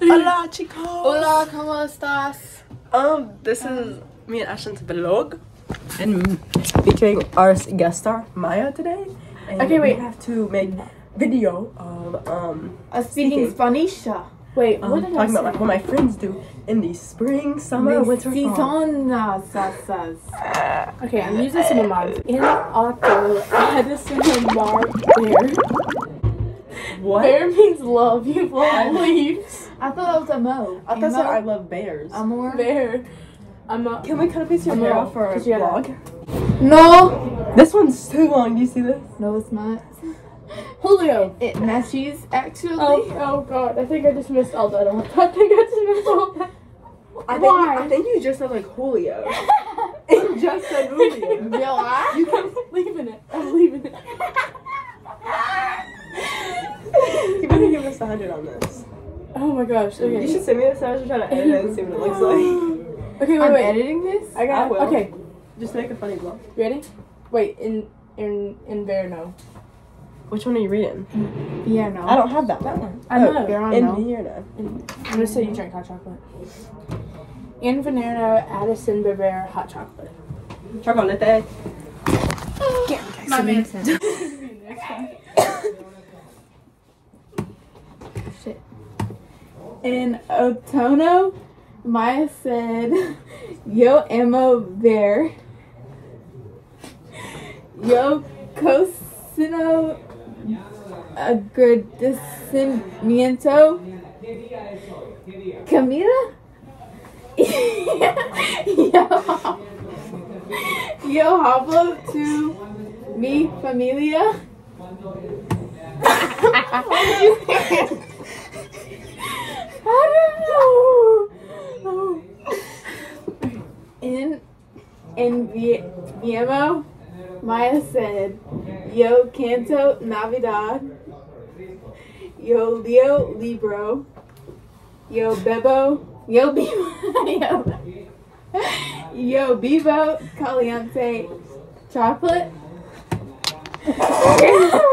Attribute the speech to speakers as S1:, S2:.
S1: Hola chicos.
S2: Hola, ¿cómo estás?
S1: Um, this is me and Ashton's vlog, and featuring our guest star Maya today. And
S2: Okay, wait.
S1: We have to make video of um,
S2: Uh, speaking
S1: Speaking.
S2: Spanish. Wait,
S1: um
S2: what did
S1: talking
S2: I
S1: about
S2: say?
S1: what my friends do in the spring, summer, winter, fall.
S2: Seasonasas. Okay, I'm using some mine. In auto, Addison and Mark Bear.
S1: What?
S2: Bear means love. You love leaves.
S3: I thought that was a mo.
S1: I thought so. I love bears.
S3: Amor.
S2: Bear. I'm a.
S1: Can we cut a piece of your hair off for a
S2: cause you
S1: vlog?
S3: No.
S1: This one's too long. Do you see this?
S3: No, it's not.
S2: Julio.
S3: It matches actually.
S2: Oh, oh god, I think I just missed all that. I think I just missed all that.
S1: I think
S2: Why?
S1: I think you just said like Julio. it just said Julio.
S3: Bill, I?
S2: You can leaving it. I'm leaving it.
S1: You better give us a hundred on this.
S2: Oh my gosh. Okay.
S1: You should send me this. I was trying to edit it and see what it looks like.
S2: Okay, wait,
S3: I'm
S2: wait.
S3: editing this.
S2: I got
S1: I will.
S2: Okay,
S1: Just make a funny vlog.
S2: you ready? Wait, in in in Verno.
S1: Which one are you reading?
S3: Yeah, no.
S1: I don't have that. That one.
S2: I know.
S3: Oh, Verano.
S1: Indiana.
S2: I'm gonna say you drink hot chocolate. In Verno, Addison Bear hot chocolate.
S1: Chocolate.
S3: My man. In Otono, Maya said, Yo amo there. Yo cocino agradecimiento. Camila? Yo, yo hablo to mi familia. I don't know. In in Vie- Viemo, Maya said, "Yo canto Navidad." Yo Leo Libro. Yo Bebo. Yo Bebo. yo, yo Bebo Caliente chocolate.